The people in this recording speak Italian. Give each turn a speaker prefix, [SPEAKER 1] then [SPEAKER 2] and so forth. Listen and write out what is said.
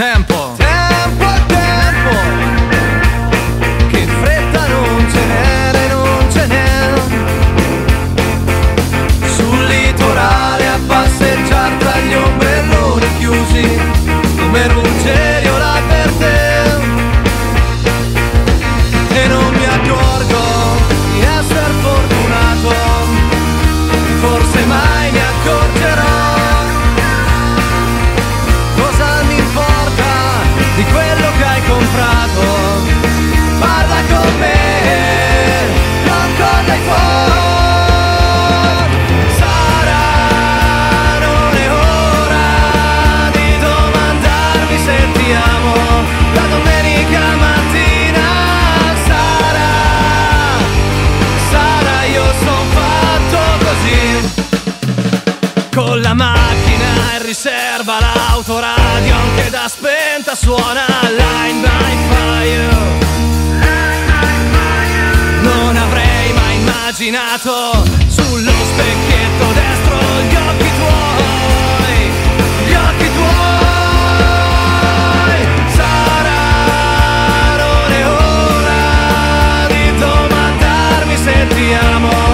[SPEAKER 1] Tempo. Tempo, tempo. Che fretta non ce n'è, non ce n'è. Sul litorale a passeggiare tra gli ombrelloni chiusi. Come Ruggero là per te. E non mi accorgo con la macchina in riserva l'autoradio anche da spenta suona line by fire. Non avrei mai immaginato sullo specchietto destro gli occhi tuoi gli occhi tuoi. Sarà ora di domandarmi se ti amo